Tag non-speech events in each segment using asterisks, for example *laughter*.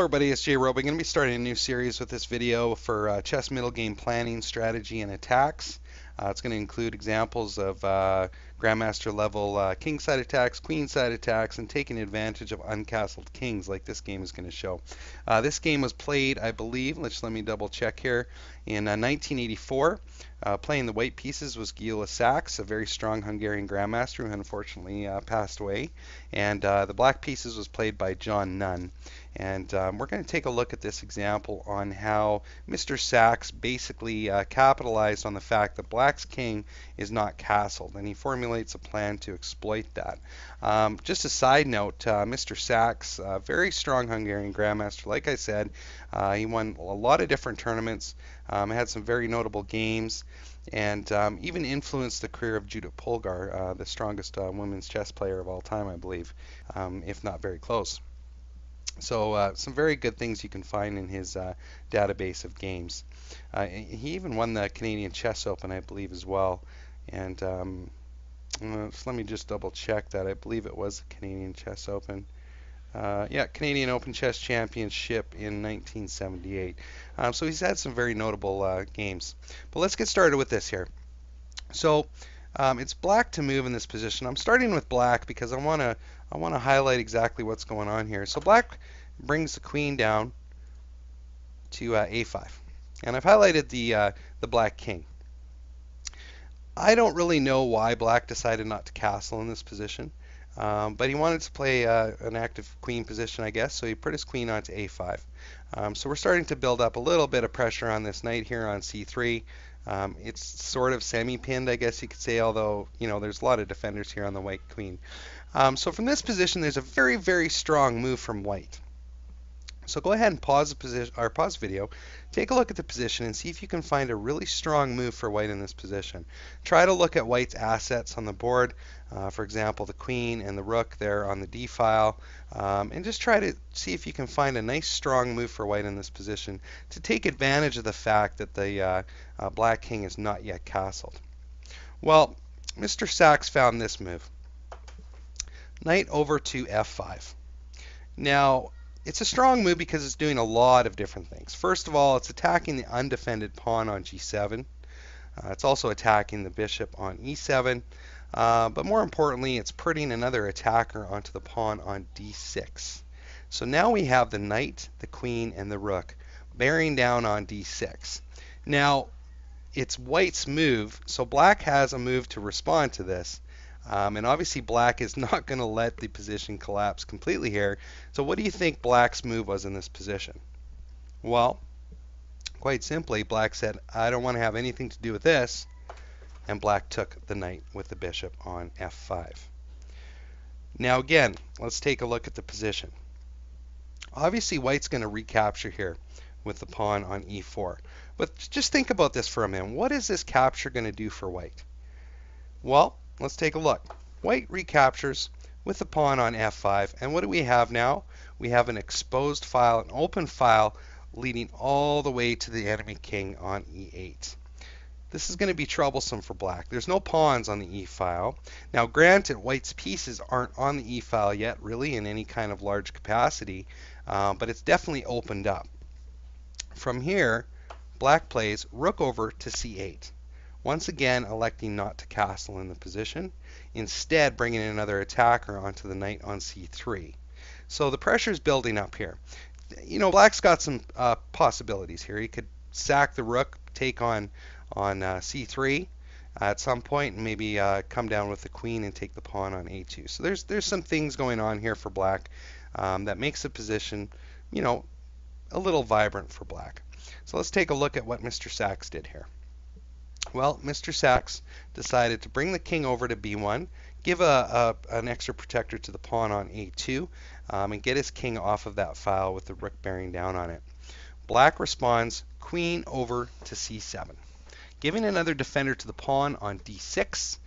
everybody, it's Jay Robe. I'm going to be starting a new series with this video for uh, chess middle game planning, strategy, and attacks. Uh, it's going to include examples of uh, Grandmaster level uh, king side attacks, queen side attacks, and taking advantage of uncastled kings like this game is going to show. Uh, this game was played, I believe, let's let me double check here, in 1984. Uh, playing the white pieces was Gyula Sax, a very strong Hungarian grandmaster who unfortunately uh, passed away. And uh, the black pieces was played by John Nunn. And um, we're going to take a look at this example on how Mr. Sax basically uh, capitalized on the fact that black's king is not castled. And he formulates a plan to exploit that. Um, just a side note, uh, Mr. Sax, very strong Hungarian grandmaster. Like I said, he won a lot of different tournaments. Um, had some very notable games and um, even influenced the career of Judith Polgar, uh, the strongest uh, women's chess player of all time, I believe, um, if not very close. So uh, some very good things you can find in his uh, database of games. Uh, he even won the Canadian Chess Open, I believe, as well. And um, uh, let me just double check that. I believe it was the Canadian Chess Open. Uh, yeah, Canadian Open Chess Championship in 1978. Um, so he's had some very notable uh, games. But let's get started with this here. So um, it's black to move in this position. I'm starting with black because I want to I want to highlight exactly what's going on here. So black brings the queen down to uh, a5, and I've highlighted the uh, the black king. I don't really know why black decided not to castle in this position. Um, but he wanted to play uh, an active queen position, I guess, so he put his queen onto a5. Um, so we're starting to build up a little bit of pressure on this knight here on c3. Um, it's sort of semi-pinned, I guess you could say, although, you know, there's a lot of defenders here on the white queen. Um, so from this position, there's a very, very strong move from white. So go ahead and pause the position or pause video, take a look at the position and see if you can find a really strong move for white in this position. Try to look at white's assets on the board, uh, for example, the queen and the rook there on the d file, um, and just try to see if you can find a nice strong move for white in this position to take advantage of the fact that the uh, uh, black king is not yet castled. Well, Mr. Sax found this move. Knight over to f5. Now, it's a strong move because it's doing a lot of different things. First of all, it's attacking the undefended pawn on g7. Uh, it's also attacking the bishop on e7. Uh, but more importantly, it's putting another attacker onto the pawn on d6. So now we have the knight, the queen, and the rook bearing down on d6. Now, it's white's move, so black has a move to respond to this. Um, and obviously black is *laughs* not going to let the position collapse completely here. So what do you think black's move was in this position? Well, quite simply, black said, I don't want to have anything to do with this. And black took the knight with the bishop on f5. Now again, let's take a look at the position. Obviously white's going to recapture here with the pawn on e4. But just think about this for a minute. What is this capture going to do for white? Well, Let's take a look. White recaptures with the pawn on f5. And what do we have now? We have an exposed file, an open file, leading all the way to the enemy king on e8. This is going to be troublesome for black. There's no pawns on the e file. Now granted, white's pieces aren't on the e file yet really in any kind of large capacity, uh, but it's definitely opened up. From here, black plays rook over to c8 once again electing not to castle in the position, instead bringing another attacker onto the knight on c3. So the pressure is building up here. You know, black's got some uh, possibilities here. He could sack the rook, take on on uh, c3 at some point, and maybe uh, come down with the queen and take the pawn on a2. So there's there's some things going on here for black um, that makes the position, you know, a little vibrant for black. So let's take a look at what Mr. Sax did here. Well, Mr. Sax decided to bring the king over to b1, give a, a an extra protector to the pawn on a2, um, and get his king off of that file with the rook bearing down on it. Black responds queen over to c7, giving another defender to the pawn on d6,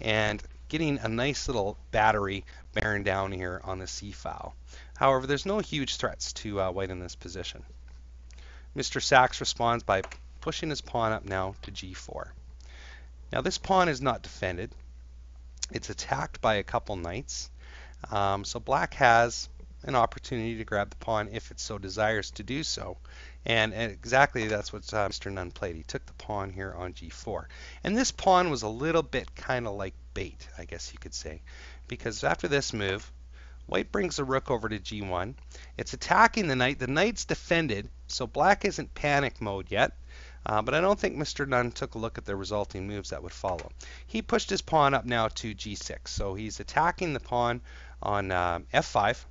and getting a nice little battery bearing down here on the c file. However, there's no huge threats to uh, white in this position. Mr. Sax responds by pushing his pawn up now to g4. Now this pawn is not defended. It's attacked by a couple knights. Um, so black has an opportunity to grab the pawn if it so desires to do so. And, exactly that's what uh, Mr. Nunn played. He took the pawn here on g4. And this pawn was a little bit kind of like bait, I guess you could say. Because after this move, white brings the rook over to g1. It's attacking the knight. The knight's defended, so black isn't panic mode yet. Uh, but I don't think Mr. Nunn took a look at the resulting moves that would follow. He pushed his pawn up now to g6, so he's attacking the pawn on uh, f5.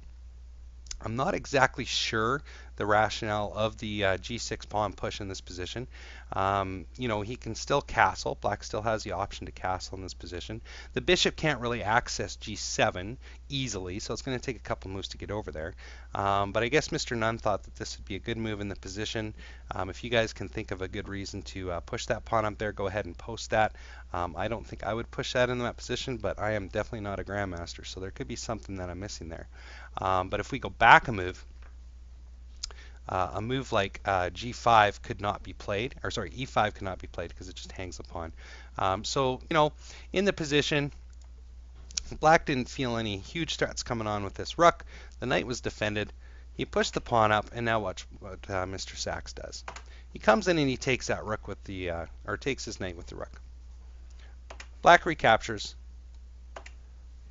I'm not exactly sure the rationale of the uh, g6 pawn push in this position. Um, you know, he can still castle. Black still has the option to castle in this position. The bishop can't really access g7 easily, so it's going to take a couple moves to get over there. Um, but I guess Mr. Nunn thought that this would be a good move in the position. Um, if you guys can think of a good reason to uh, push that pawn up there, go ahead and post that. Um, I don't think I would push that in that position, but I am definitely not a grandmaster, so there could be something that I'm missing there. Um, but if we go back a move, uh, a move like uh, g5 could not be played, or sorry, e5 could not be played because it just hangs the pawn. Um, so, you know, in the position, black didn't feel any huge threats coming on with this rook. The knight was defended. He pushed the pawn up, and now watch what uh, Mr. Sax does. He comes in and he takes that rook with the, uh, or takes his knight with the rook. Black recaptures.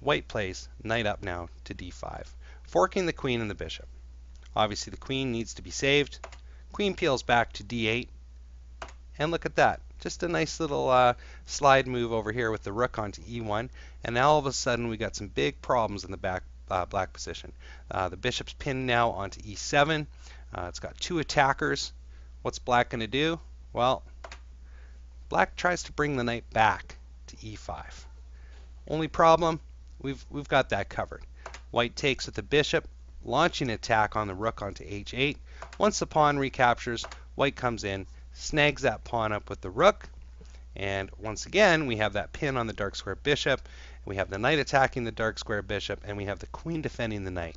White plays knight up now to d5, forking the queen and the bishop. Obviously the queen needs to be saved. Queen peels back to d8. And look at that. Just a nice little uh, slide move over here with the rook onto e1. And now all of a sudden we got some big problems in the back uh, black position. Uh, the bishop's pinned now onto e7. Uh, it's got two attackers. What's black going to do? Well, black tries to bring the knight back to e5. Only problem, we've, we've got that covered. White takes with the bishop launching an attack on the rook onto h8. Once the pawn recaptures, white comes in, snags that pawn up with the rook, and once again, we have that pin on the dark square bishop, we have the knight attacking the dark square bishop, and we have the queen defending the knight.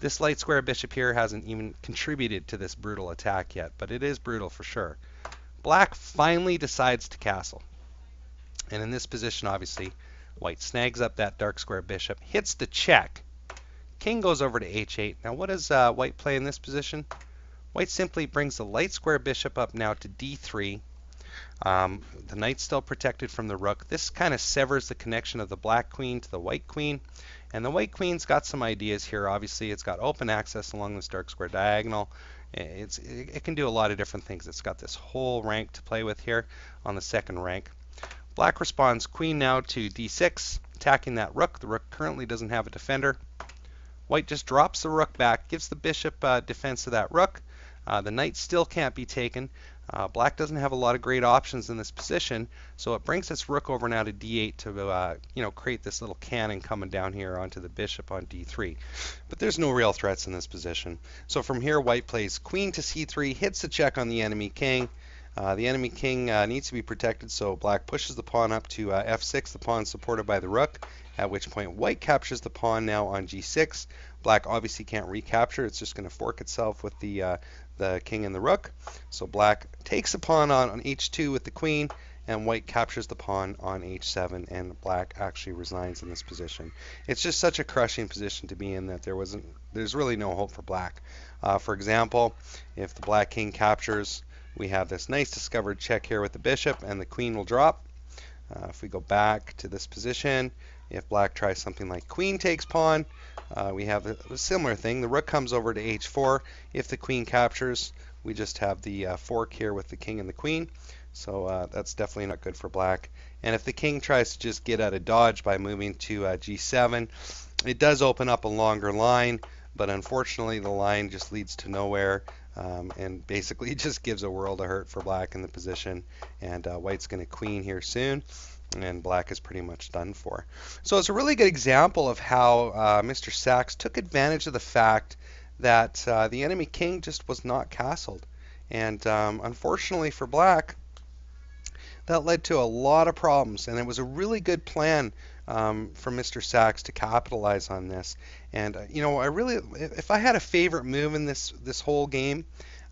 This light square bishop here hasn't even contributed to this brutal attack yet, but it is brutal for sure. Black finally decides to castle. And in this position, obviously, white snags up that dark square bishop, hits the check, King goes over to h8. Now what does uh, white play in this position? White simply brings the light square bishop up now to d3. Um, the knight's still protected from the rook. This kind of severs the connection of the black queen to the white queen. And the white queen's got some ideas here. Obviously, it's got open access along this dark square diagonal. It's, it can do a lot of different things. It's got this whole rank to play with here on the second rank. Black responds queen now to d6, attacking that rook. The rook currently doesn't have a defender. White just drops the rook back, gives the bishop uh, defense of that rook. Uh, the knight still can't be taken. Uh, black doesn't have a lot of great options in this position, so it brings its rook over now to d8 to uh, you know create this little cannon coming down here onto the bishop on d3. But there's no real threats in this position. So from here, white plays queen to c3, hits the check on the enemy king. Uh, the enemy king uh, needs to be protected, so black pushes the pawn up to uh, f6, the pawn supported by the rook, at which point white captures the pawn now on g6. Black obviously can't recapture, it's just going to fork itself with the, uh, the king and the rook. So black takes the pawn on, on h2 with the queen, and white captures the pawn on h7, and black actually resigns in this position. It's just such a crushing position to be in that there wasn't, there's really no hope for black. Uh, for example, if the black king captures, we have this nice discovered check here with the bishop and the queen will drop. Uh, if we go back to this position, if black tries something like queen takes pawn, uh, we have a, similar thing. The rook comes over to h4. If the queen captures, we just have the uh, fork here with the king and the queen. So uh, that's definitely not good for black. And if the king tries to just get out of dodge by moving to uh, g7, it does open up a longer line, but unfortunately the line just leads to nowhere. Um, and basically *laughs* just gives a world of hurt for black in the position. And uh, white's going to queen here soon. And black is pretty much done for. So it's a really good example of how uh, Mr. Sax took advantage of the fact that uh, the enemy king just was not castled. And um, unfortunately for black, that led to a lot of problems. And it was a really good plan um, from Mr. Sax to capitalize on this. And uh, you know, I really, if I had a favorite move in this this whole game,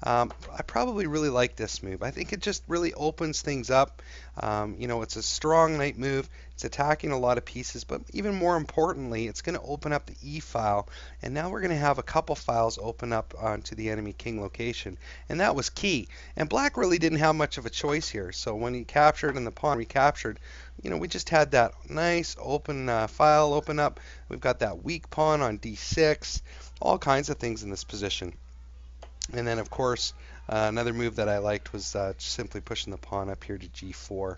Um, I probably really like this move. I think it just really opens things up. Um, you know, it's a strong knight move. It's attacking a lot of pieces, but even more importantly, it's going to open up the E file. And now we're going to have a couple files open up onto the enemy king location. And that was key. And black really didn't have much of a choice here. So when he captured and the pawn recaptured, you know, we just had that nice open uh, file open up. We've got that weak pawn on d6, all kinds of things in this position. And then, of course, uh, another move that I liked was uh, simply pushing the pawn up here to g4.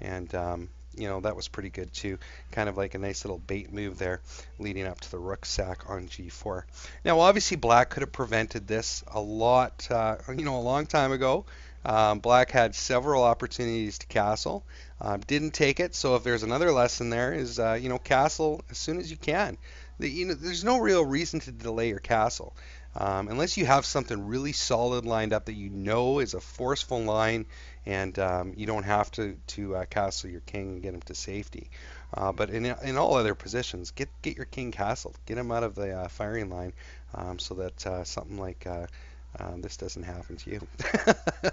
And, um, you know, that was pretty good too. Kind of like a nice little bait move there leading up to the rook sack on g4. Now, obviously, black could have prevented this a lot, uh, you know, a long time ago. Um, black had several opportunities to castle, um, didn't take it. So if there's another lesson there is, uh, you know, castle as soon as you can. The, you know, there's no real reason to delay your castle. Um, unless you have something really solid lined up that you know is a forceful line and um, you don't have to, to uh, castle your king and get him to safety. Uh, but in, in all other positions, get, get your king castled. Get him out of the uh, firing line um, so that uh, something like uh, um, this doesn't happen to you. *laughs*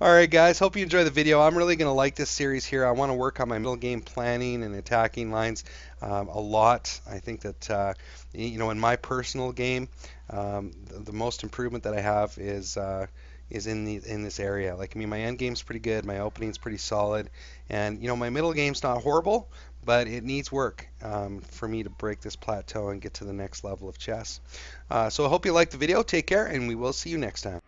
All right, guys. Hope you enjoy the video. I'm really going to like this series here. I want to work on my middle game planning and attacking lines um, a lot. I think that uh, you know, in my personal game, um, the, the, most improvement that I have is uh, is in the in this area. Like I mean, my end game's pretty good, my opening's pretty solid, and you know, my middle game's not horrible, but it needs work um, for me to break this plateau and get to the next level of chess. Uh, so I hope you liked the video. Take care, and we will see you next time.